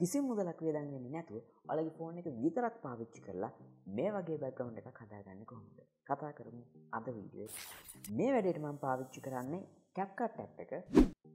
කිසි මුදලක් වේදන්ගෙන නැතුව ඔලගේ ෆෝන් එක විතරක් පාවිච්චි කරලා මේ වගේ බැක්ගවන්් එක කදාගන්න කොහොමද? කතා කරමු අද වීඩිය මේ වැඩට මං පාවිච්චි කරන්නේ කැප්කට් ඇ් එක.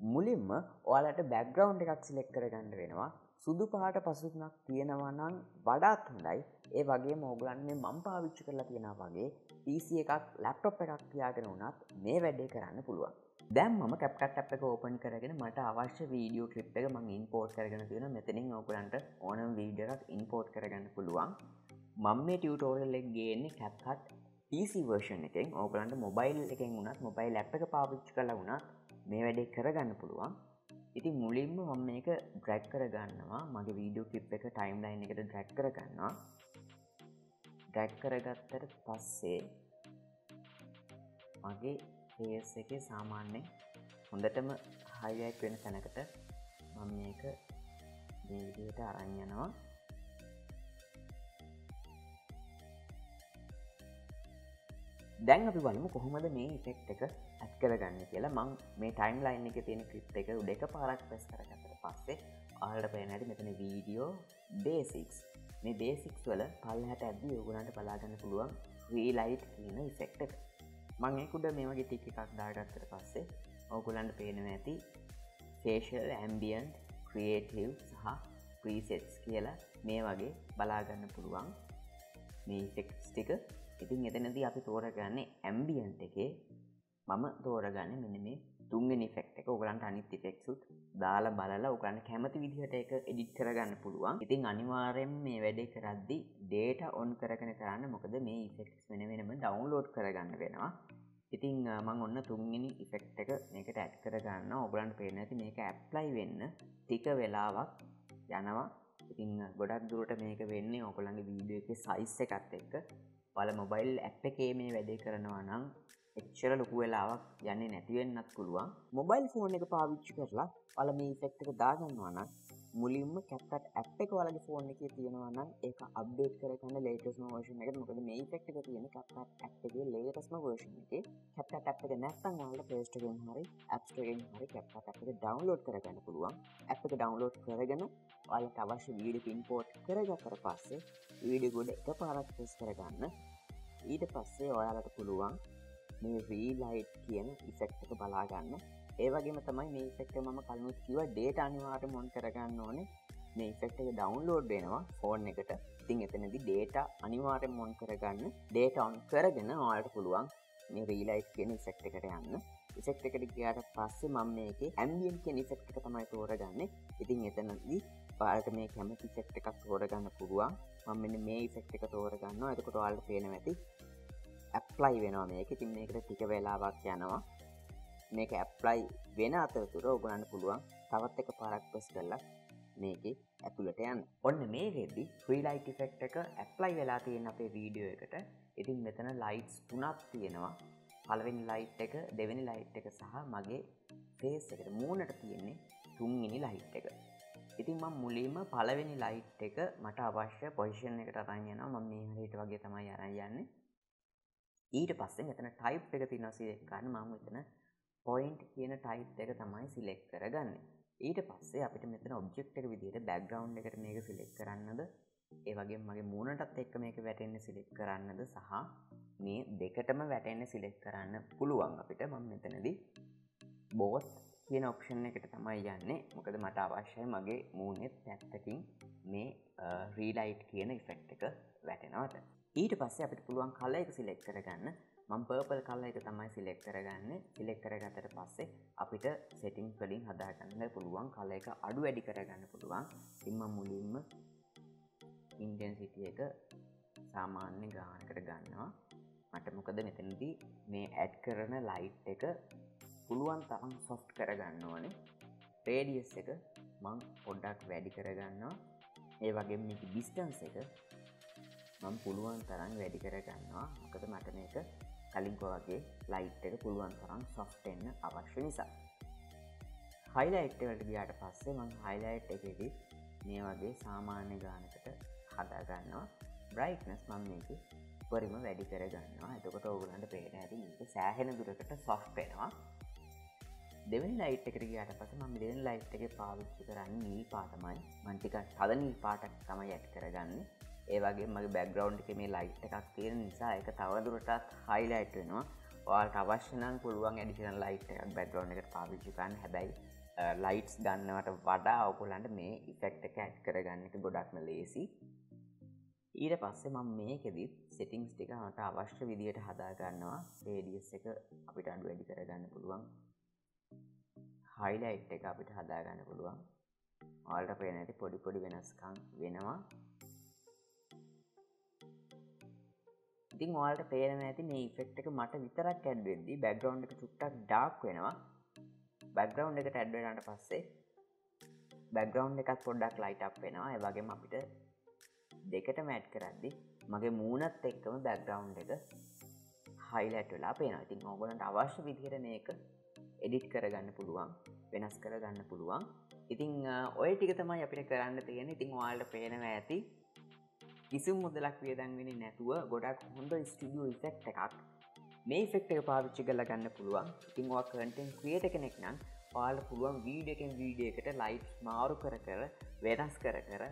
මුලින්ම ඔයාලට බැක්ග්‍රවන්් එකක් සිලෙක් කරගන්න වෙනවා. සුදු පහට පසුනක් තියෙනවනං වඩාත් හොඳයි. ඒ වගේ මෝගලන්නේ මං පාවිච්චි කරලා තියෙන වගේ පිසි එකක් ලැප්ටොප් එකක් තියාගෙන වුණත් මේ වැඩේ කරන්න පුළුවන්. දැම් ම කැප්කට් අප එක ඕපන් කරගෙන මට අවශ්‍ය වීඩියෝ ක්ලිප් එක මං ඉන්පෝට් කරගෙන තියෙන මෙතනින් ඕකලන්ට ඕනම් වීඩියක් ඉන්පෝට් කරගන්න පුළුවන්. මං මේ ටියවටෝරල් එක් ගේන්නේ කැප්කට් PC වර්ෂන් එකෙන්. ඕකලන්ට මොබයිල් එකෙන් වුණත් මොබයිල් ඇ් එක පාවිච්චි කල වුණත් මේ වැඩේ කරගන්න පුළුවන්. ඉති මුලින්ම මම මේක ඩ්‍රැක් කරගන්නවා. මගේ වීඩියෝ කිප් එක ටයිම් ලයින් එකට ඩ්‍රැක් කරගන්නවා. ඩ්‍රැක් කරගත්තට පස්සේ මගේ පේස් එක සාමාන්‍යෙන් හොඳටම හයිලයිට් වෙන තැනකට මම මේක දීවිදියට අරංයනවා දැන් අපි බලමු කොහොමද මේ ඉෆෙක්් එක ඇත් කරගන්න කියලා. මං මේ ටයිම් ලයින් එක තියෙන ක්‍රිප් එක උඩෙක පාරක් පෙස් කරගතට පස්සේ ආල්ට පේනැට මෙතන වීඩියෝ බේසික්ස් මේ බේසික්ස් වල පල්හට ඇද යෝගුණට බලාගන්න පුළුවන් වීලයිට් කියන ඉෆෙක්් එක. මංඒකුඩ මේ වගේ ටික එකක් දාගත්තට පස්සේ ඕකුලන්ට පේනව ඇති ෆේෂල් ඇම්බියන්් ක්‍රියේටව් සහ ප්‍රීසෙට්ස් කියලා මේ වගේ බලාගන්න පුළුවන්. මේ ෆෙක්ස් ටික. ඉතින් එතනද අපි තෝරගන්නේ ඇම්බියන්ට එකේ. මම තෝරගන්න මෙන මේ තුන්ගෙන ෆෙක්් එක ඔගලන්ට අනිත් ෆෙක්සුත් දාලා බලලා උගන්න කැමති විදිහට එක එඩිට් කරගන්න පුළුවන්. ඉතින් අනිවාරෙන් මේ වැඩේ කරද්දි ඩේට ඔන් කරගෙන කරන්න මොකද මේ ෆෙක්ස් වෙන වෙනම ඩවන්ලෝඩ් කරගන්න වෙනවා. ඉතිං මං ඔන්න තුන්ගනි ඉෆෙක්් එක මේකට ඇත් කරගන්න ඔගලන්ට පේන ඇති මේක ඇප්ලයි වෙන්න ටික වෙලාවක් යනවා. ඉතිං ගොඩක් දුරට මේක වෙන්නේ ඔකොළඟගේ වීඩියෝ එක සයිස්ස එකත් එක්ක. පල මොබයිල් ඇප් එකේ මේ වැඩේ කරනවා නම් එච්චර ලොකු වෙලාවක් යන්නේ නැතිවෙන්නත් පුළුවන්. මොබයිල් ෆෝන් එක පාවිච්චි කරලා පල මේ ෆෙක්ට එක දාගන්නවාන මුලින්ම කැප්ටත් ඇප් එක වලගේ ෆෝන් එක තියෙනවන්න ඒ අබ්ඩේට් කරන්න ලේටස්ම වර්ෂන එක මොකද මේ ෆෙක්් එක තියෙන කැප්ටත් ඇ්ගේ ලේටස්ම වර්ෂන එක. කැප්ට ඇ් එක නැත්තන් වල පේස්ටගෙන් හරි ඇප්ස්ටගෙන් හරි කැප්ට ඇ් එක ඩවන්ලෝඩ් කරගන්න පුළුවන්. ඇ් එක ඩවන්ලෝඩ් කරගෙන ඔලට අවශ්‍ය වීඩ පින්පෝට් කරගත්තර පස්සේ වීඩ ගොඩ එක පාරක් පෙස් කරගන්න. ඊට පස්සේ ඔයාලට පුළුවන් මේ රීලයිට් කියන ඉෆෙක්් එක බලාගන්න ඒවගේම තමයි මේ ෆෙක්ට මම කලුත් කිව ඩේට අනිවාට මොන් කරගන්න ඕනේ. මේ ෆෙක්් එක ඩවන්ලෝඩ් වෙනවා ෆෝන් එකට. ඉතින් එතනදි ඩේට අනිවාරෙන් මොන් කරගන්න. ඩේට ඔන් කරගෙන ඔයාට පුළුවන් මේ රීලයිට් කියන ඉෆෙක්් එකට යන්න. ඉෆෙක්් එකට ගයාට පස්සේ මම මේක ඇම්බියන් කිය නිෆෙක්් එක තමයි තෝරගන්න. ඉතින් එතනදී පාට මේ කැමති ෆෙක්් එකක් තෝරගන්න පුළුවන්. මම මේ ෆෙක්් එක තෝරගන්න එතකොට වාල්ට පේන ඇති ඇප්ලයි වෙනවා. මේක ඉතින් මේකට ටික වෙලාවක් යනවා. මේක ඇප්ලයි වෙන අතරතුර ඔගනන්න පුළුවන් තවත් එක පාරක් පෙස් කරලා මේක ඇතුළට යන් ඔන්න මේ වෙදදි ්‍රීලයිට ෆෙක්් එක ඇප්ලයි වෙලා තියෙන අපේ වීඩියෝ එකට. ඉතින් මෙතන ලයිට්ස් තුනක් තියෙනවා. පලවෙනි ලයිට් එක දෙවැනි ලයිට් එක සහ මගේ ෆේස් එකට මූනට තියෙන්නේ තුන්ගනි ලයිට් එක. ඉතින් ම මුලින්ම පලවෙනි ලයිට් එක මට අවශ්‍ය පොෂන් එකට අරයනවා ම මේ හරිට වගේ තමයි අරයන්නේ ඊට පස්සේ මෙතන ටයිප් එක තින සිලෙක් ගන්න. මම එතන පොයින්ට් කියන ටයිප් එක තමයි සිලෙක් කරගන්න. ඊට පස්සේ අපිට මෙතන ඔබ්ජෙක්් එක විදිට බැක්ග්‍රවන්් එකට මේක සිලෙක් කරන්නද ඒ වගේ මගේ මූුණටත් එක්ක මේක වැටෙන්න සිලෙක් කරන්නද සහ මේ දෙකටම වැටෙන්න සිලෙක් කරන්න පුළුවන් අපිට. මම මෙතනදී බෝත් කියන ඔප්ෂන් එකට තමයි යන්නේ. මොකද මට අවශ්‍යය මගේ මූනෙත් පැත්තකින් මේ රීලයිට් කියන ඉෆෙක්් එක වැටෙනවට. ඊට පස්සේ අපිට පුළුවන් කල එක සිලෙක් කරගන්න. මං පර්පල් කල්ල එක තමයි සිලෙක් කරගන්න. සිලෙක් කරගතට පස්සේ අපිට සෙටිං කලින් හදාගන්න පුළුවන් කල එක අඩු වැඩි කරගන්න පුළුවන්. ඉම මුලින්ම ඉන්ටන්සිටිය එක සාමාන්‍ය ගානකට ගන්නවා. මට මොකද මෙතනදී මේ ඇඩ් කරන ලයිට් එක පුළුවන් තරම් සොෆ්ට් කරගන්න ඕනේ. රේඩියස් එක මං පොඩ්ඩක් වැඩි කරගන්නවා. ඒ වගේ මේක ඩිස්ටන්ස එක මම පුළුවන් තරන් වැඩි කර ගන්නවා. මොකද මට මේක කලින්කොවගේ ලයිට් එක පුළුවන් තරම් සොෆ්ටෙන්න්න අවශ්‍ය නිසා. හයිලයිට්වලට ගියාට පස්සේ මං හයිලයිට් එකෙදි මේ වගේ සාමාන්‍ය ගානකට හදාගන්නවා බ්‍රයිට්නස් මං මේක පරිම වැඩි කරගන්නවා එතකොට ඔගුලන්ට පේන ඇති මේක සෑහෙන දුරකට සොෆ් වෙනවා. දෙවනි ලයිට් එකට ගියට පස ම දෙවන් ලයිට් එක පාවිච්චි කරන්න නීල් පාටමයි මන්ටික තද නීල් පාටක් තමයි ඇත් කරගන්න. ඒවගේ මගේ බැග්‍රවන්් එක මේ ලයිට් එකක් තියෙන නිසා එක තවදුරටත් හයිලයිට් වෙනවා. වාට අවශ්‍යනන් පුළුවන් ඇඩිෂන ලයිට් එකක් බැග්‍රවන්් එකට පාවිච්චිකන්න හැබැයි ලයිට්ස් ගන්නවට වඩා අවකුලන්ට මේ ඉෆෙක්ට එක ඇත් කරගන්න එක ගොඩක්ම ලේසි ඊට පස්සේ මම මේකෙදිත් සෙටිංස් ටික මට අවශ්‍ය විදියට හදාගන්නවා රේඩියස් එක අපිට අඩු වැඩි කරගන්න පුළුවන්. හයිලයිට් එක අපිට හදාගන්න පුළුවන්. ඔල්ට පේ නැති පොඩි පොඩි වෙනස්කං වෙනවා. ඉතින් ඔල්ට පේන ඇති මේ ෆෙක්් එක මට විතරක් ඇඩ්වෙද්දි බැග්‍රවන්් එක චුට්ටක් ඩාක් වෙනවා. බැග්‍රවන්් එකට ඇඩ්වෙනට පස්සේ බැග්‍රවන්් එකත් පොඩ්ඩක් ලයිට් අප් වෙනවා. ඒවගේම අපිට දෙකට මැට් කරද්දි මගේ මූනත් එක්කම බැග්‍රවන්් එක හයිලට වෙලා පේන ඉතින් ඔගලන්ට අවශ්‍ය විදිහර මේක එඩිට් කරගන්න පුළුවන් වෙනස් කරගන්න පුළුවන්. ඉතිං ඔය ටික තමයි අපිට කරන්න තියෙන ඉතිං වාල්ට පේනව ඇති කිසිම් මුදලක් වියදන්ගෙන නැතුව ගොඩක් හොඳ ස්ටිඩියෝ ඉෆෙක්් එකක්. මේ ෆෙක්ට එක පාවිච්චි කල ගන්න පුළුවන්. ඉතිංවා කටෙන් ක්‍රියට කෙනෙක් නම් පාල පුළුවන් වීඩකෙන් වීඩියකට ලයිට් මාරු කර කර වෙනස් කර කර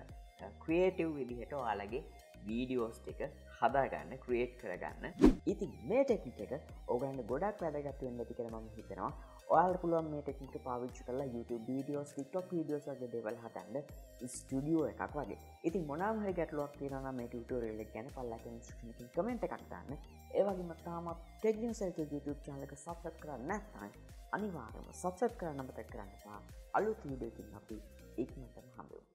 ක්‍රියේටව් විදිහට ඔයාලගේ වීඩියෝස් ටික හදාගන්න ක්‍රියේට් කරගන්න. ඉතින් මේ ටෙක්නික එක ඕගන්න ගොඩක් වැදගත්තුවෙන් ඇති කර ම හිතෙනවා. ඔයාල් පුළුවන් මේ ටෙක්නික පාවිච්චි කරලා YouTube වීඩියෝස් ටික්ටොක් වීඩියෝස් වගේ දෙවල් හතන්ඩ ස්ටඩියෝ එකක් වගේ. ඉතින් මොනාමහ ගැටලුවක් තියෙන මේ ටුටෝරල ගැන පල්ලක කමෙන්ට එකක් දාන්න. ඒවගේම තාමත් ටෙක්ගින් සල්ක YouTube චාලක සබ්සත් කරන්න නැත්තයි අනිවාරම සබ්සත් කරන්න මතක් කරන්න පා අලු වීඩියකින් අපි ඉක්මටම හමුව